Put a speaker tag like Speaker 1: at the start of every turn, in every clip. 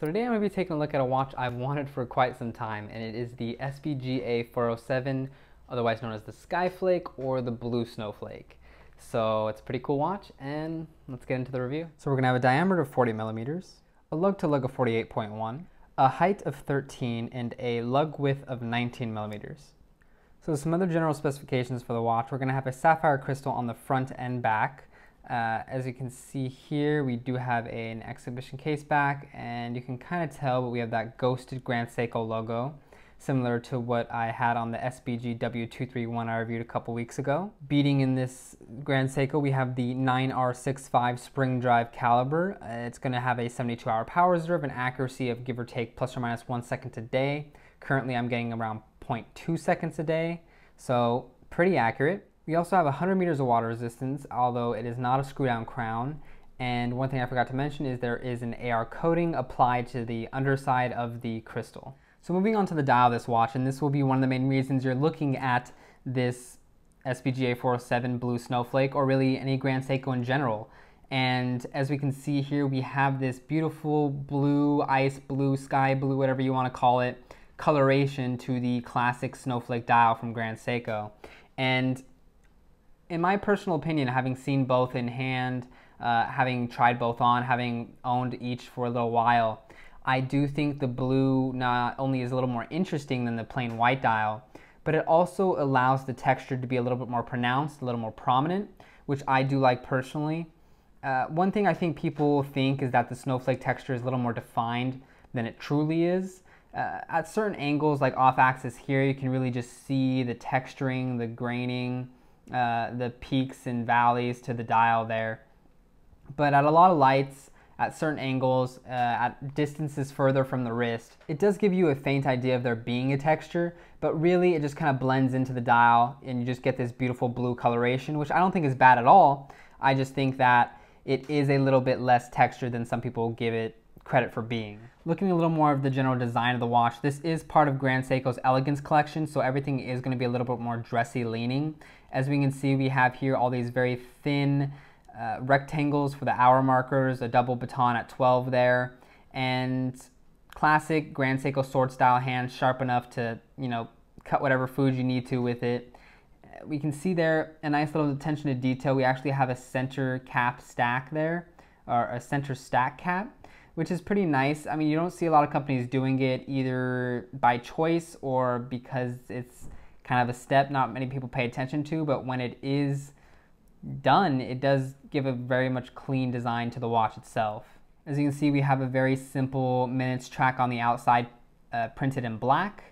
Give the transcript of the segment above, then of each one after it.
Speaker 1: So today I'm going to be taking a look at a watch I've wanted for quite some time, and it is the SBGA 407, otherwise known as the Skyflake or the Blue Snowflake. So it's a pretty cool watch, and let's get into the review. So we're going to have a diameter of 40 millimeters, a lug to lug of 48.1, a height of 13, and a lug width of 19 millimeters. So some other general specifications for the watch, we're going to have a sapphire crystal on the front and back, uh, as you can see here, we do have a, an exhibition case back, and you can kind of tell, but we have that ghosted Grand Seiko logo, similar to what I had on the SBG W231 I reviewed a couple weeks ago. Beating in this Grand Seiko, we have the 9R65 spring drive caliber. Uh, it's going to have a 72 hour power reserve and accuracy of give or take plus or minus one second a day. Currently, I'm getting around 0.2 seconds a day, so pretty accurate. We also have 100 meters of water resistance, although it is not a screw down crown. And one thing I forgot to mention is there is an AR coating applied to the underside of the crystal. So moving on to the dial of this watch, and this will be one of the main reasons you're looking at this SBGA 407 Blue Snowflake, or really any Grand Seiko in general. And as we can see here, we have this beautiful blue, ice blue, sky blue, whatever you want to call it, coloration to the classic snowflake dial from Grand Seiko. And in my personal opinion, having seen both in hand, uh, having tried both on, having owned each for a little while, I do think the blue not only is a little more interesting than the plain white dial, but it also allows the texture to be a little bit more pronounced, a little more prominent, which I do like personally. Uh, one thing I think people think is that the snowflake texture is a little more defined than it truly is. Uh, at certain angles, like off axis here, you can really just see the texturing, the graining, uh, the peaks and valleys to the dial there. But at a lot of lights, at certain angles, uh, at distances further from the wrist, it does give you a faint idea of there being a texture, but really it just kind of blends into the dial and you just get this beautiful blue coloration, which I don't think is bad at all. I just think that it is a little bit less texture than some people give it credit for being. Looking a little more of the general design of the watch, this is part of Grand Seiko's Elegance collection, so everything is going to be a little bit more dressy leaning. As we can see, we have here all these very thin uh, rectangles for the hour markers, a double baton at 12 there, and classic Grand Seiko sword style hand, sharp enough to, you know, cut whatever food you need to with it. We can see there a nice little attention to detail. We actually have a center cap stack there, or a center stack cap which is pretty nice. I mean, you don't see a lot of companies doing it either by choice or because it's kind of a step not many people pay attention to, but when it is done, it does give a very much clean design to the watch itself. As you can see, we have a very simple minutes track on the outside uh, printed in black.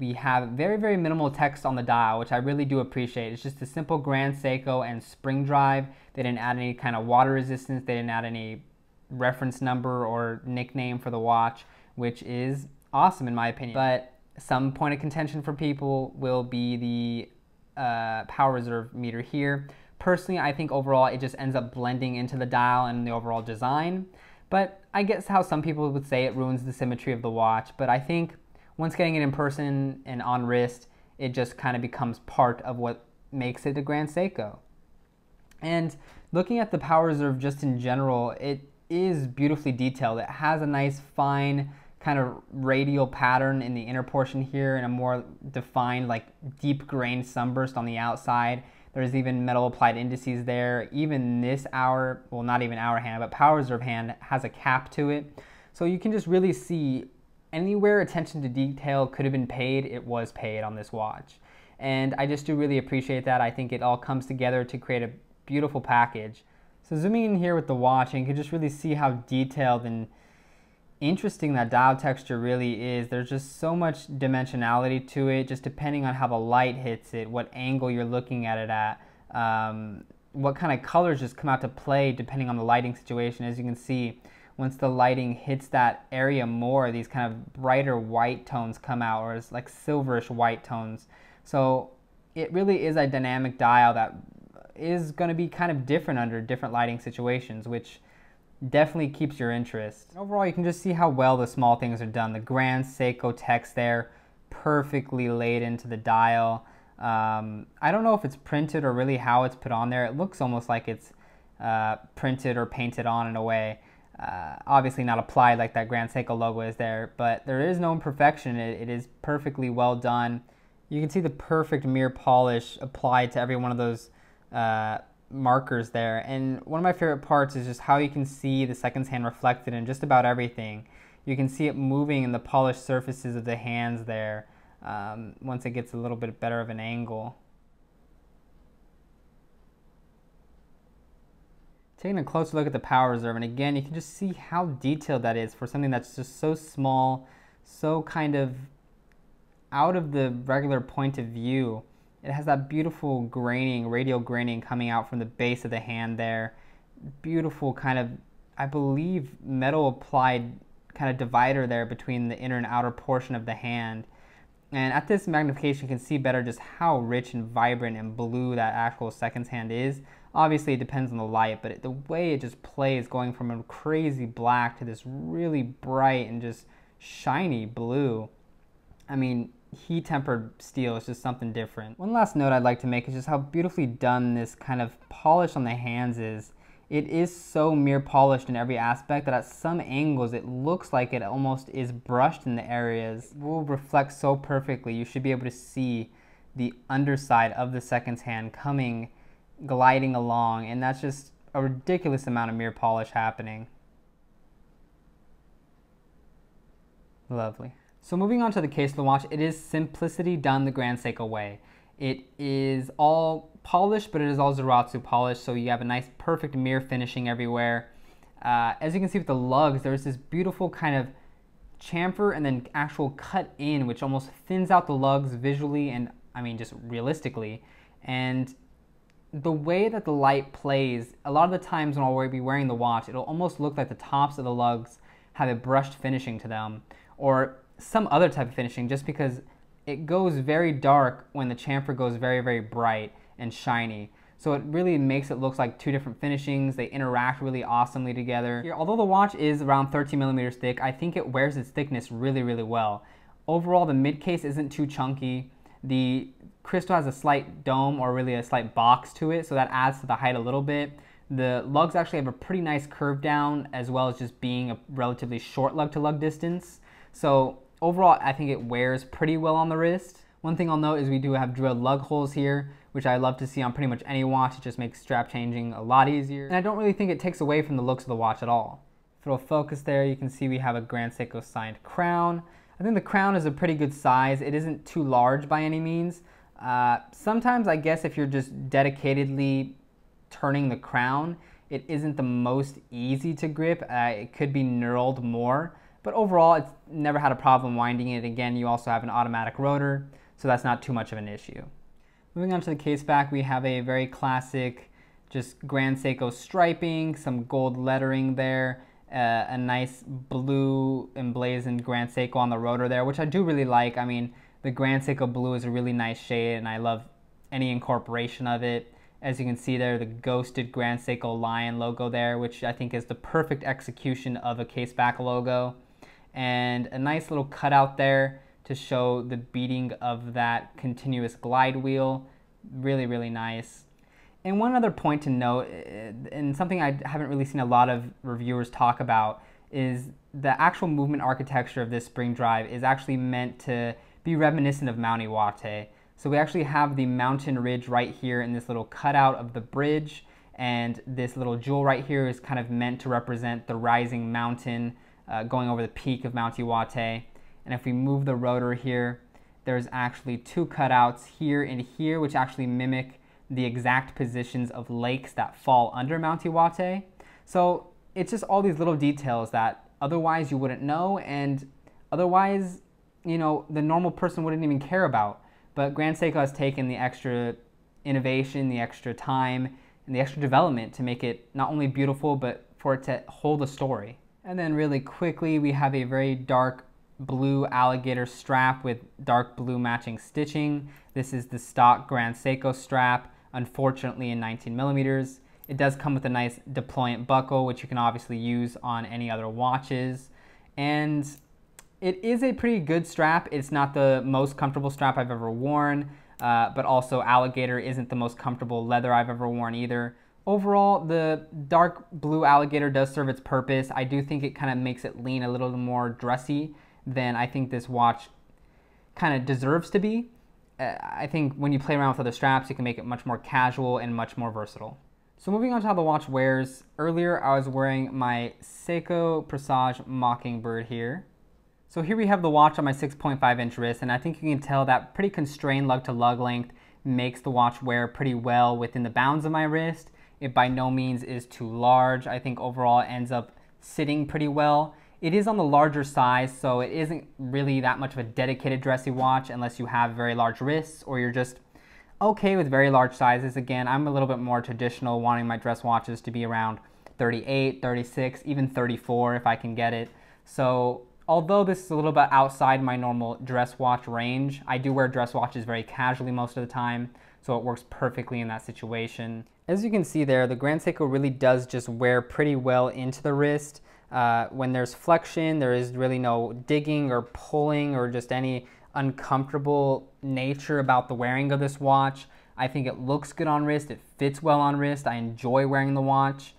Speaker 1: We have very, very minimal text on the dial, which I really do appreciate. It's just a simple Grand Seiko and spring drive. They didn't add any kind of water resistance. They didn't add any reference number or nickname for the watch, which is awesome in my opinion. But some point of contention for people will be the uh, power reserve meter here. Personally, I think overall it just ends up blending into the dial and the overall design. But I guess how some people would say it ruins the symmetry of the watch. But I think once getting it in person and on wrist, it just kind of becomes part of what makes it a Grand Seiko. And looking at the power reserve just in general, it is beautifully detailed. It has a nice fine kind of radial pattern in the inner portion here and a more defined like deep grained sunburst on the outside. There's even metal applied indices there. Even this hour, well not even hour hand, but power reserve hand has a cap to it. So you can just really see anywhere attention to detail could have been paid, it was paid on this watch. And I just do really appreciate that. I think it all comes together to create a beautiful package. So zooming in here with the watch, and you can just really see how detailed and interesting that dial texture really is. There's just so much dimensionality to it, just depending on how the light hits it, what angle you're looking at it at, um, what kind of colors just come out to play depending on the lighting situation. As you can see, once the lighting hits that area more, these kind of brighter white tones come out, or it's like silverish white tones. So it really is a dynamic dial that is going to be kind of different under different lighting situations, which definitely keeps your interest. Overall, you can just see how well the small things are done. The Grand Seiko text there, perfectly laid into the dial. Um, I don't know if it's printed or really how it's put on there. It looks almost like it's uh, printed or painted on in a way. uh, obviously not applied like that Grand Seiko logo is there, but there is no imperfection. It, it is perfectly well done. You can see the perfect mirror polish applied to every one of those uh, markers there. And one of my favorite parts is just how you can see the seconds hand reflected in just about everything. You can see it moving in the polished surfaces of the hands there um, once it gets a little bit better of an angle. Taking a closer look at the power reserve, and again, you can just see how detailed that is for something that's just so small, so kind of out of the regular point of view. It has that beautiful graining, radial graining coming out from the base of the hand there. Beautiful kind of, I believe, metal applied kind of divider there between the inner and outer portion of the hand. And at this magnification, you can see better just how rich and vibrant and blue that actual seconds hand is. Obviously, it depends on the light, but it, the way it just plays going from a crazy black to this really bright and just shiny blue. I mean, heat tempered steel is just something different. One last note I'd like to make is just how beautifully done this kind of polish on the hands is. It is so mirror polished in every aspect that at some angles it looks like it almost is brushed in the areas. It will reflect so perfectly. You should be able to see the underside of the seconds hand coming gliding along, and that's just a ridiculous amount of mirror polish happening. Lovely. So moving on to the case of the watch, it is simplicity done the Grand Seiko way. It is all polished, but it is all Zaratsu polished, so you have a nice perfect mirror finishing everywhere. Uh, as you can see with the lugs, there's this beautiful kind of chamfer and then actual cut in, which almost thins out the lugs visually and I mean just realistically. And the way that the light plays, a lot of the times when I'll be wearing the watch, it'll almost look like the tops of the lugs have a brushed finishing to them, or some other type of finishing, just because it goes very dark when the chamfer goes very, very bright and shiny. So it really makes it look like two different finishings. They interact really awesomely together. Here, although the watch is around 13 millimeters thick, I think it wears its thickness really, really well. Overall, the mid case isn't too chunky. The crystal has a slight dome or really a slight box to it, so that adds to the height a little bit. The lugs actually have a pretty nice curve down as well as just being a relatively short lug to lug distance. So overall, I think it wears pretty well on the wrist. One thing I'll note is we do have drilled lug holes here, which I love to see on pretty much any watch. It just makes strap changing a lot easier. And I don't really think it takes away from the looks of the watch at all. If it'll focus there, you can see we have a Grand Seiko signed crown. I think the crown is a pretty good size. It isn't too large by any means. Uh, sometimes I guess if you're just dedicatedly turning the crown, it isn't the most easy to grip. Uh, it could be knurled more, but overall it's never had a problem winding it. Again, you also have an automatic rotor, so that's not too much of an issue. Moving on to the case back, we have a very classic just Grand Seiko striping, some gold lettering there, uh, a nice blue emblazoned Grand Seiko on the rotor there, which I do really like. I mean, the Grand Seiko blue is a really nice shade, and I love any incorporation of it. As you can see there, the ghosted Grand Seiko lion logo there, which I think is the perfect execution of a case back logo. And a nice little cutout there to show the beating of that continuous glide wheel. Really, really nice. And one other point to note, eh, and something I haven't really seen a lot of reviewers talk about, is the actual movement architecture of this spring drive is actually meant to be reminiscent of Mount Iwate. So we actually have the mountain ridge right here in this little cutout of the bridge, and this little jewel right here is kind of meant to represent the rising mountain uh, going over the peak of Mount Iwate. And if we move the rotor here, there's actually two cutouts here and here, which actually mimic the exact positions of lakes that fall under Mount Iwate. So it's just all these little details that otherwise you wouldn't know and otherwise, you know, the normal person wouldn't even care about. But Grand Seiko has taken the extra innovation, the extra time, and the extra development to make it not only beautiful, but for it to hold a story. And then really quickly, we have a very dark blue alligator strap with dark blue matching stitching. This is the stock Grand Seiko strap unfortunately in 19 millimeters. It does come with a nice deployant buckle, which you can obviously use on any other watches. And it is a pretty good strap. It's not the most comfortable strap I've ever worn, uh, but also alligator isn't the most comfortable leather I've ever worn either. Overall, the dark blue alligator does serve its purpose. I do think it kind of makes it lean a little more dressy than I think this watch kind of deserves to be. Uh, I think when you play around with other straps, you can make it much more casual and much more versatile. So moving on to how the watch wears. Earlier, I was wearing my Seiko Presage Mockingbird here. So here we have the watch on my 6.5 inch wrist, and I think you can tell that pretty constrained lug to lug length makes the watch wear pretty well within the bounds of my wrist. It by no means is too large. I think overall it ends up sitting pretty well. It is on the larger size, so it isn't really that much of a dedicated dressy watch unless you have very large wrists or you're just okay with very large sizes. Again, I'm a little bit more traditional, wanting my dress watches to be around 38, 36, even 34 if I can get it. So although this is a little bit outside my normal dress watch range, I do wear dress watches very casually most of the time, so it works perfectly in that situation. As you can see there, the Grand Seiko really does just wear pretty well into the wrist. Uh, when there's flexion, there is really no digging or pulling or just any uncomfortable nature about the wearing of this watch. I think it looks good on wrist, it fits well on wrist, I enjoy wearing the watch.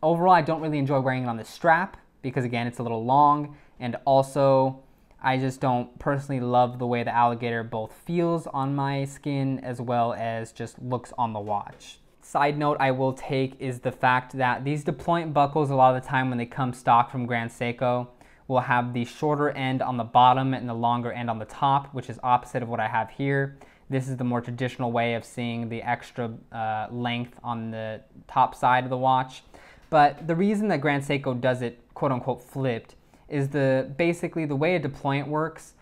Speaker 1: Overall, I don't really enjoy wearing it on the strap because again, it's a little long and also I just don't personally love the way the alligator both feels on my skin as well as just looks on the watch. Side note I will take is the fact that these deployant buckles a lot of the time when they come stock from Grand Seiko will have the shorter end on the bottom and the longer end on the top, which is opposite of what I have here. This is the more traditional way of seeing the extra uh, length on the top side of the watch. But the reason that Grand Seiko does it quote unquote flipped is the basically the way a deployant works,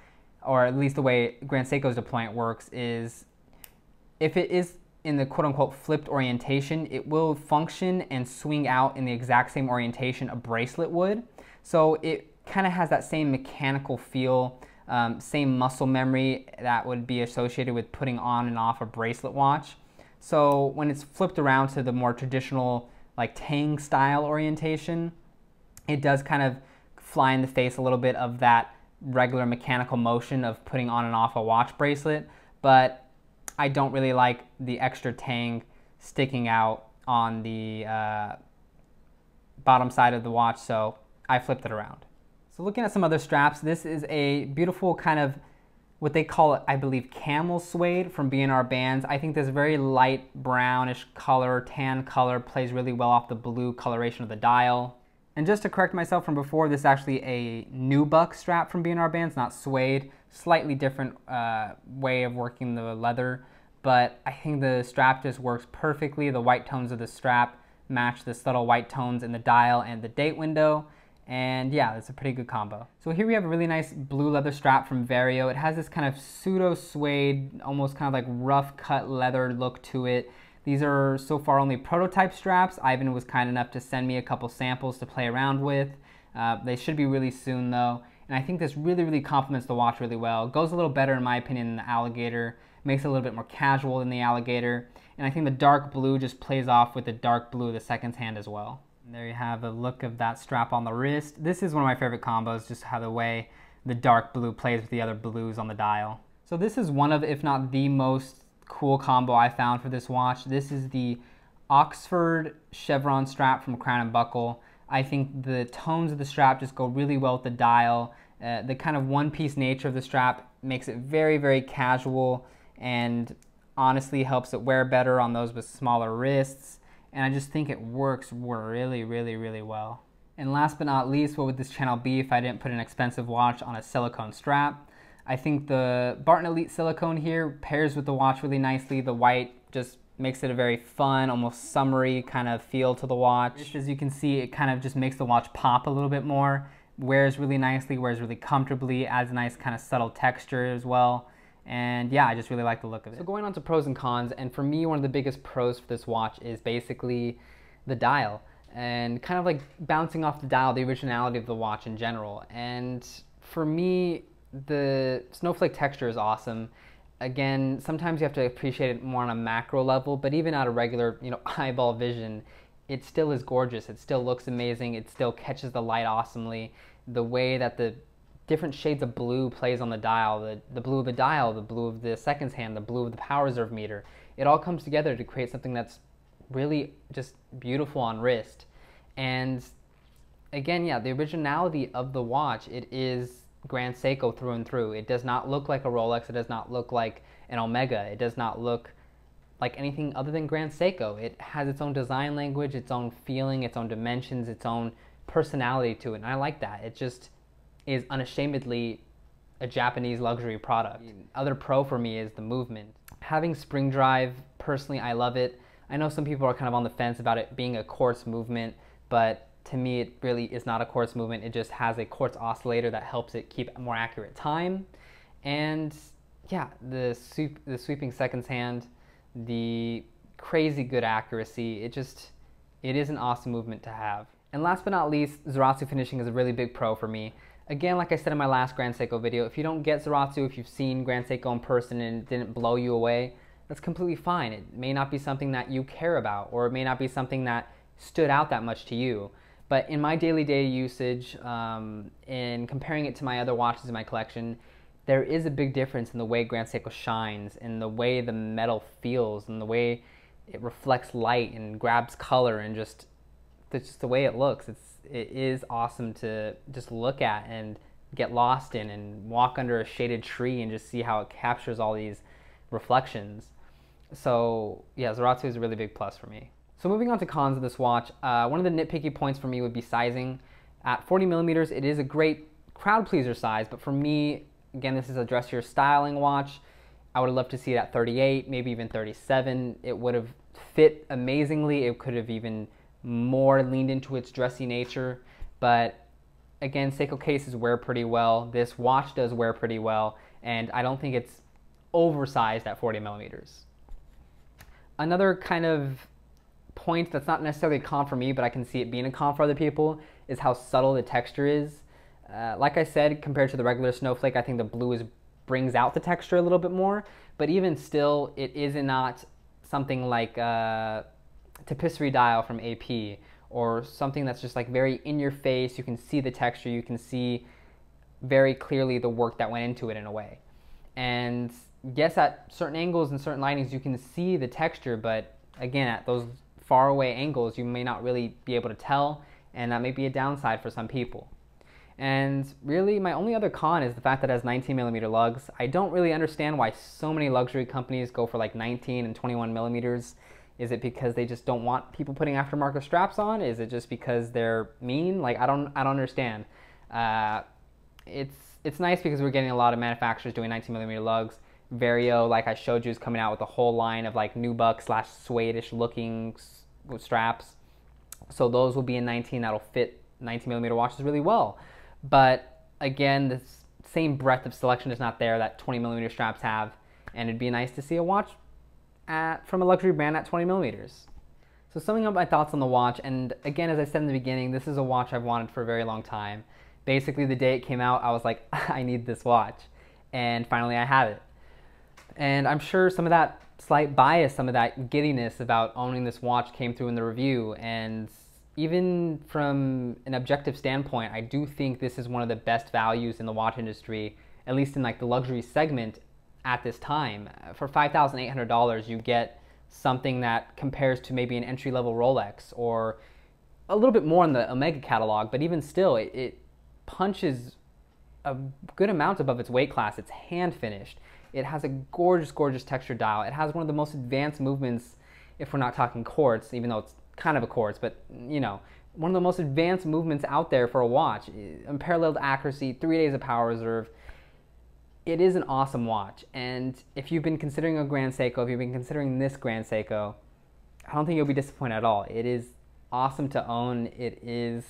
Speaker 1: or at least the way Grand Seiko's deployant works, is if it is in the quote unquote flipped orientation, it will function and swing out in the exact same orientation a bracelet would. So it kind of has that same mechanical feel, um, same muscle memory that would be associated with putting on and off a bracelet watch. So when it's flipped around to the more traditional like Tang style orientation, it does kind of fly in the face a little bit of that regular mechanical motion of putting on and off a watch bracelet, but I don't really like the extra tang sticking out on the uh, bottom side of the watch, so I flipped it around. So looking at some other straps, this is a beautiful kind of what they call it, I believe, camel suede from B&R Bands. I think this very light brownish color, tan color, plays really well off the blue coloration of the dial. And just to correct myself from before, this is actually a nubuck strap from B&R Bands, not suede. Slightly different uh, way of working the leather, but I think the strap just works perfectly. The white tones of the strap match the subtle white tones in the dial and the date window. And yeah, it's a pretty good combo. So here we have a really nice blue leather strap from Vario. It has this kind of pseudo suede, almost kind of like rough cut leather look to it. These are so far only prototype straps. Ivan was kind enough to send me a couple samples to play around with. Uh, they should be really soon though. And I think this really, really complements the watch really well. Goes a little better in my opinion than the Alligator. Makes it a little bit more casual than the Alligator. And I think the dark blue just plays off with the dark blue of the seconds hand as well. And there you have a look of that strap on the wrist. This is one of my favorite combos, just how the way the dark blue plays with the other blues on the dial. So this is one of, if not the most cool combo I found for this watch. This is the Oxford chevron strap from Crown and Buckle. I think the tones of the strap just go really well with the dial. Uh, the kind of one-piece nature of the strap makes it very, very casual and honestly helps it wear better on those with smaller wrists. And I just think it works really, really, really well. And last but not least, what would this channel be if I didn't put an expensive watch on a silicone strap? I think the Barton Elite silicone here pairs with the watch really nicely. The white just makes it a very fun, almost summery kind of feel to the watch. Just as you can see, it kind of just makes the watch pop a little bit more. Wears really nicely, wears really comfortably, adds a nice kind of subtle texture as well. And yeah, I just really like the look of it. So going on to pros and cons, and for me, one of the biggest pros for this watch is basically the dial and kind of like bouncing off the dial, the originality of the watch in general. And for me, the snowflake texture is awesome. Again, sometimes you have to appreciate it more on a macro level, but even at a regular, you know, eyeball vision, it still is gorgeous. It still looks amazing. It still catches the light awesomely. The way that the different shades of blue plays on the dial, the, the blue of the dial, the blue of the seconds hand, the blue of the power reserve meter, it all comes together to create something that's really just beautiful on wrist. And again, yeah, the originality of the watch, it is Grand Seiko through and through. It does not look like a Rolex. It does not look like an Omega. It does not look like anything other than Grand Seiko. It has its own design language, its own feeling, its own dimensions, its own personality to it. And I like that. It just is unashamedly a Japanese luxury product. Mm. Other pro for me is the movement. Having spring drive, personally, I love it. I know some people are kind of on the fence about it being a quartz movement, but to me, it really is not a quartz movement. It just has a quartz oscillator that helps it keep more accurate time. And yeah, the, sweep, the sweeping seconds hand, the crazy good accuracy, it just, it is an awesome movement to have. And last but not least, Zaratsu finishing is a really big pro for me. Again, like I said in my last Grand Seiko video, if you don't get Zaratsu, if you've seen Grand Seiko in person and it didn't blow you away, that's completely fine. It may not be something that you care about, or it may not be something that stood out that much to you. But in my daily day usage, um, in comparing it to my other watches in my collection, there is a big difference in the way Grand Seiko shines, in the way the metal feels, and the way it reflects light and grabs color, and just that's just the way it looks. It's it is awesome to just look at and get lost in, and walk under a shaded tree and just see how it captures all these reflections. So yeah, Zaratsu is a really big plus for me. So moving on to cons of this watch, uh, one of the nitpicky points for me would be sizing. At 40 millimeters, it is a great crowd pleaser size, but for me, again, this is a dressier styling watch. I would have loved to see it at 38, maybe even 37. It would have fit amazingly. It could have even more leaned into its dressy nature. But again, Seiko cases wear pretty well. This watch does wear pretty well, and I don't think it's oversized at 40 millimeters. Another kind of point that's not necessarily a con for me, but I can see it being a con for other people, is how subtle the texture is. Uh, like I said, compared to the regular snowflake, I think the blue is brings out the texture a little bit more. But even still, it is not something like a tapisserie dial from AP or something that's just like very in your face. You can see the texture. You can see very clearly the work that went into it in a way. And yes, at certain angles and certain lightings, you can see the texture, but again, at those far away angles, you may not really be able to tell, and that may be a downside for some people. And really, my only other con is the fact that it has 19 millimeter lugs. I don't really understand why so many luxury companies go for like 19 and 21 millimeters. Is it because they just don't want people putting aftermarket straps on? Is it just because they're mean? Like I don't, I don't understand. Uh, it's it's nice because we're getting a lot of manufacturers doing 19 millimeter lugs. Vario, like I showed you, is coming out with a whole line of like nubuck slash Swedish looking straps. So those will be in 19. That'll fit 19 millimeter watches really well. But again, the same breadth of selection is not there that 20 millimeter straps have, and it'd be nice to see a watch at, from a luxury brand at 20 millimeters. So summing up my thoughts on the watch, and again, as I said in the beginning, this is a watch I've wanted for a very long time. Basically, the day it came out, I was like, I need this watch. And finally, I have it. And I'm sure some of that slight bias, some of that giddiness about owning this watch came through in the review. And even from an objective standpoint, I do think this is one of the best values in the watch industry, at least in like the luxury segment at this time. For $5,800, you get something that compares to maybe an entry level Rolex or a little bit more in the Omega catalog, but even still, it, it punches a good amount above its weight class. It's hand finished. It has a gorgeous, gorgeous texture dial. It has one of the most advanced movements, if we're not talking quartz, even though it's kind of a quartz, but you know, one of the most advanced movements out there for a watch. Unparalleled accuracy, three days of power reserve. It is an awesome watch. And if you've been considering a Grand Seiko, if you've been considering this Grand Seiko, I don't think you'll be disappointed at all. It is awesome to own. It is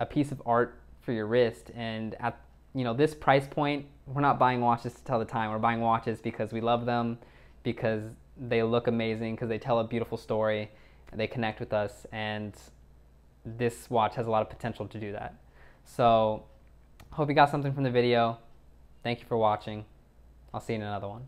Speaker 1: a piece of art for your wrist. And at you know this price point, we're not buying watches to tell the time. We're buying watches because we love them, because they look amazing, because they tell a beautiful story and they connect with us, and this watch has a lot of potential to do that. So, hope you got something from the video. Thank you for watching. I'll see you in another one.